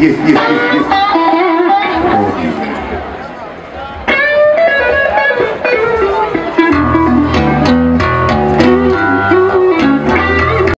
耶耶耶耶